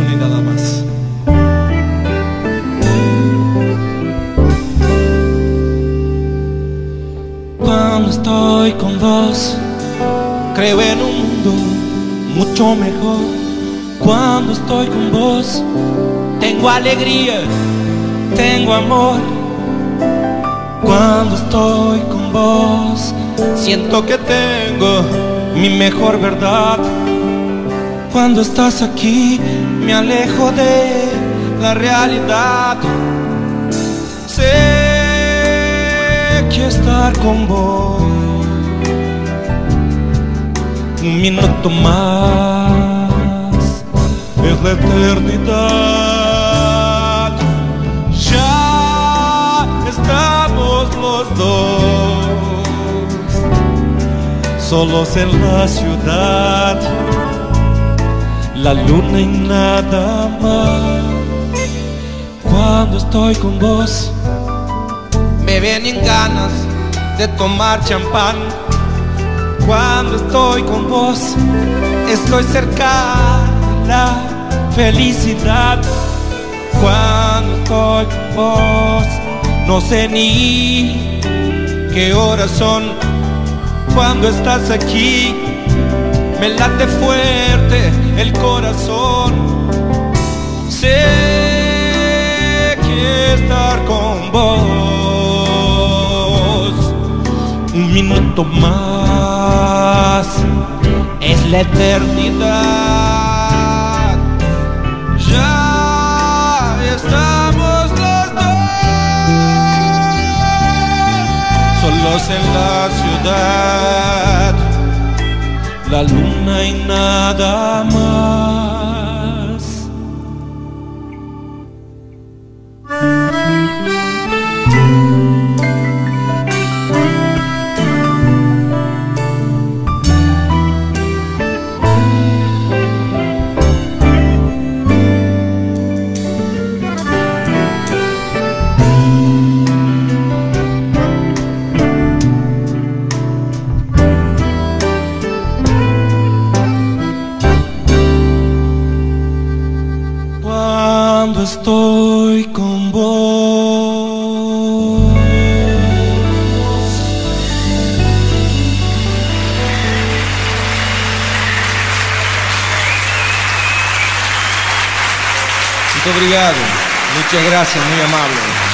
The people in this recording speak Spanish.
ni nada más. Cuando estoy con vos, creo en un mundo mucho mejor. Cuando estoy con vos, tengo alegría, tengo amor. Cuando estoy con vos, siento que tengo mi mejor verdad. Cuando estás aquí, me alejo de la realidad. Sé que estar con vos un minuto más es la eternidad. Ya estamos los dos, solos en la ciudad, la luna y nada más. Cuando estoy con vos, me vienen ganas de tomar champán cuando estoy con vos, estoy cerca de la felicidad. Cuando estoy con vos, no sé ni qué horas son. Cuando estás aquí, me late fuerte el corazón. Sé que estar con vos un minuto más es la eternidad. Ya estamos los dos solos en la ciudad, la luna y nada más. Estoy con vos. Muito obrigado. Muchas gracias, muy amable.